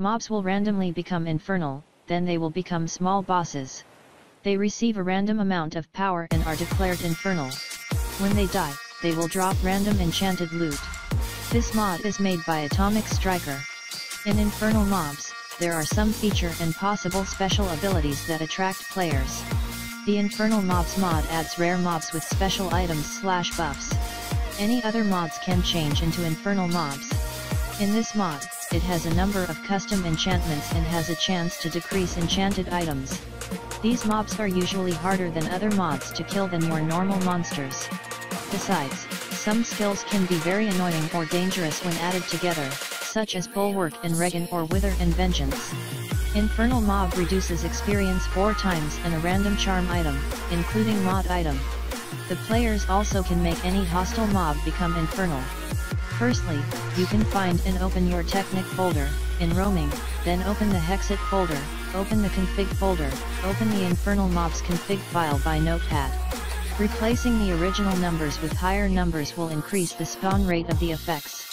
Mobs will randomly become infernal, then they will become small bosses. They receive a random amount of power and are declared infernal. When they die, they will drop random enchanted loot. This mod is made by Atomic Stryker. In Infernal Mobs, there are some feature and possible special abilities that attract players. The Infernal Mobs mod adds rare mobs with special items slash buffs. Any other mods can change into Infernal Mobs. In this mod, it has a number of custom enchantments and has a chance to decrease enchanted items. These mobs are usually harder than other mobs to kill than your normal monsters. Besides, some skills can be very annoying or dangerous when added together, such as Bulwark and Regen or Wither and Vengeance. Infernal Mob reduces experience 4 times and a random charm item, including mod item. The players also can make any hostile mob become infernal. Firstly, you can find and open your Technic folder, in roaming, then open the Hexxit folder, open the config folder, open the Infernal Mobs config file by Notepad. Replacing the original numbers with higher numbers will increase the spawn rate of the effects.